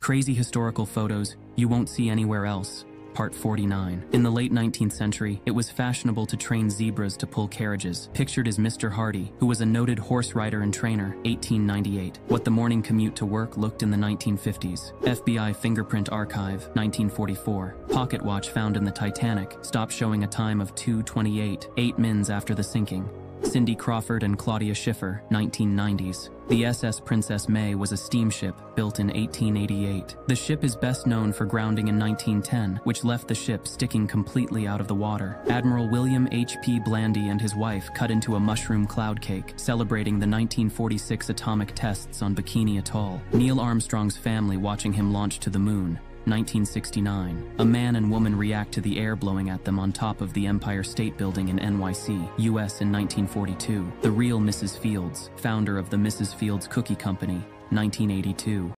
Crazy historical photos you won't see anywhere else. Part 49. In the late 19th century, it was fashionable to train zebras to pull carriages, pictured as Mr. Hardy, who was a noted horse rider and trainer, 1898. What the morning commute to work looked in the 1950s. FBI Fingerprint Archive, 1944. Pocket watch found in the Titanic, stopped showing a time of 2.28, eight mins after the sinking. Cindy Crawford and Claudia Schiffer, 1990s. The SS Princess May was a steamship built in 1888. The ship is best known for grounding in 1910, which left the ship sticking completely out of the water. Admiral William H.P. Blandy and his wife cut into a mushroom cloud cake, celebrating the 1946 atomic tests on Bikini Atoll. Neil Armstrong's family watching him launch to the moon. 1969. A man and woman react to the air blowing at them on top of the Empire State Building in NYC, US in 1942. The real Mrs. Fields, founder of the Mrs. Fields Cookie Company, 1982.